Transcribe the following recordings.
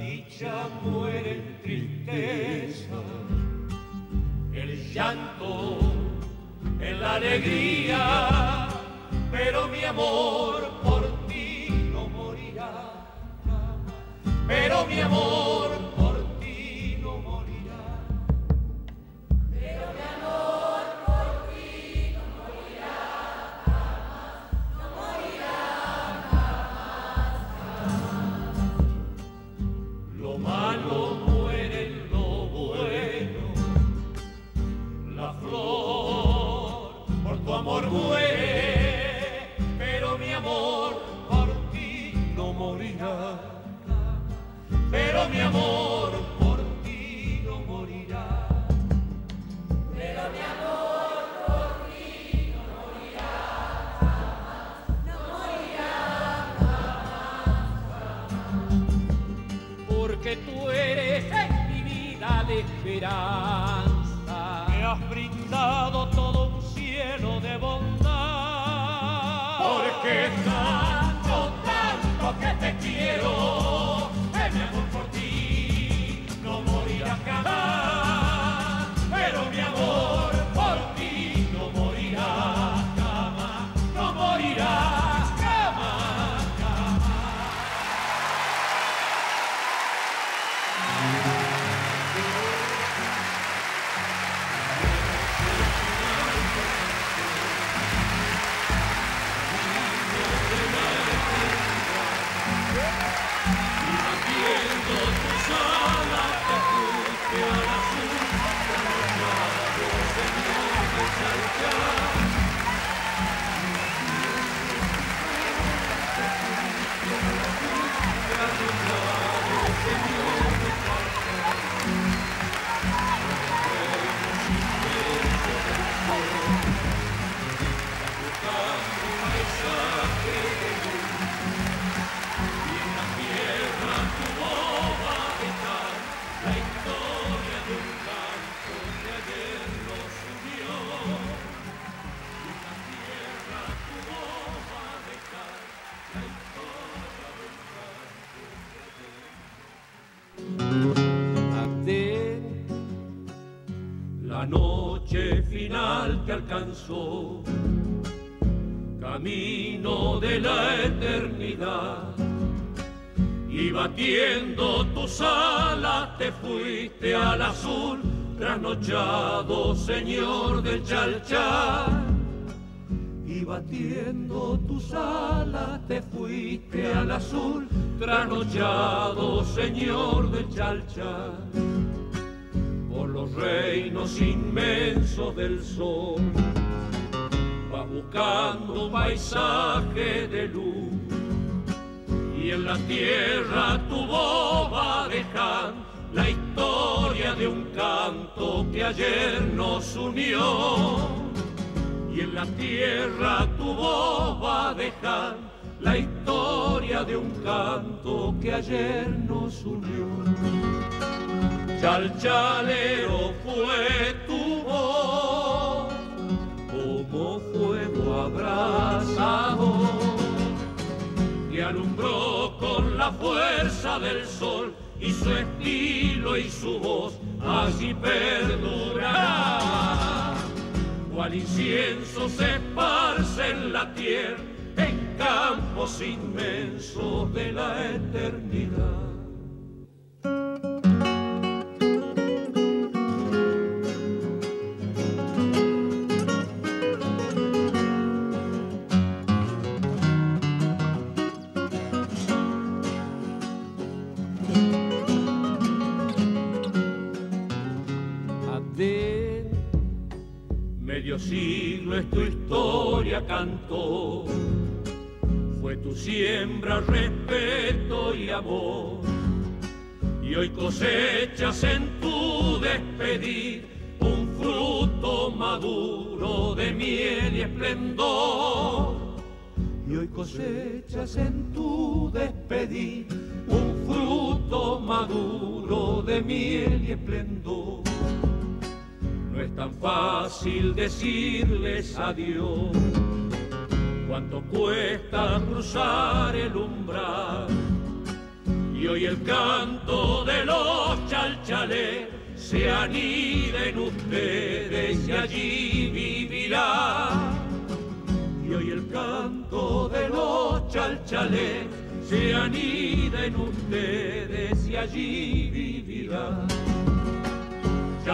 dicha muere en tristeza, el llanto en la alegría, pero mi amor por ti no morirá. Pero mi amor mi amor por ti no morirá. Pero mi amor por ti no morirá jamás, no morirá jamás. Porque tú eres mi vida de esperanza. Alcanzó, camino de la eternidad. Y batiendo tus alas te fuiste al azul, trasnochado señor del Chalchal. Y batiendo tus alas te fuiste al azul, trasnochado señor del Chalchal los reinos inmensos del sol. Va buscando paisaje de luz y en la tierra tu voz va a dejar la historia de un canto que ayer nos unió. Y en la tierra tu voz va a dejar la historia de un canto que ayer nos unió. Chalchalero fue tu voz, como fuego abrazado, que alumbró con la fuerza del sol y su estilo y su voz así perdurará. Cual incienso se esparce en la tierra, en campos inmensos de la eternidad. Siglo es tu historia cantó. Fue tu siembra, respeto y amor. Y hoy cosechas en tu despedir un fruto maduro de miel y esplendor. Y hoy cosechas en tu despedir un fruto maduro de miel y esplendor tan fácil decirles adiós. Cuánto cuesta cruzar el umbral y hoy el canto de se anida en ustedes y allí vivirá. Y hoy el canto de los chalchales se anida en ustedes y allí vivirá.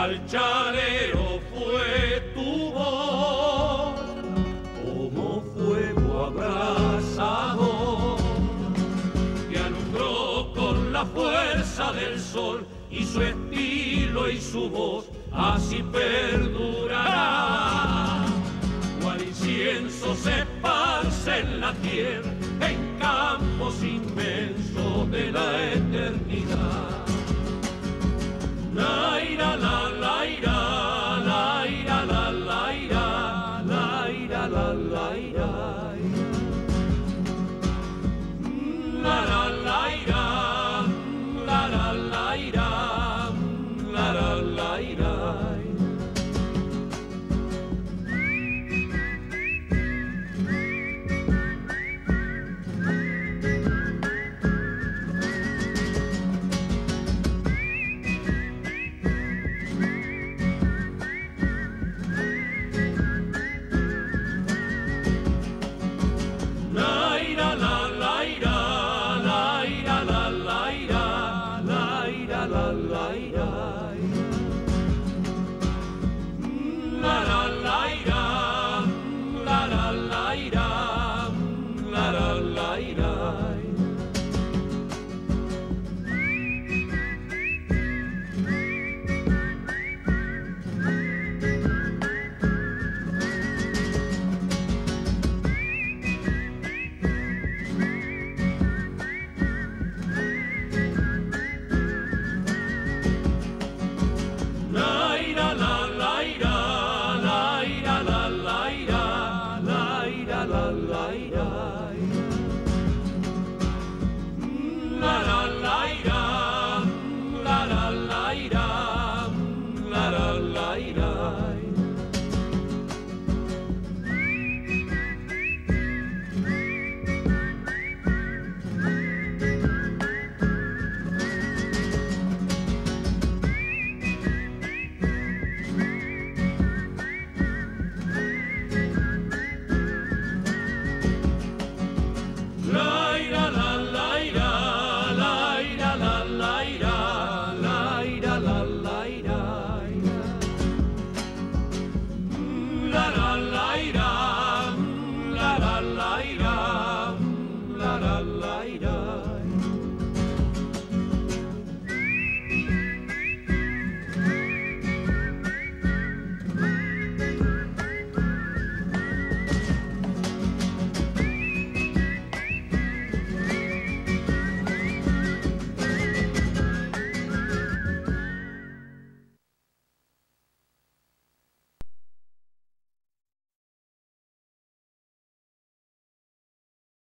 Chalchalero fue tu voz como fuego abrazado que alumbró con la fuerza del sol y su estilo y su voz así perdurará. Cual incienso se esparce en la tierra,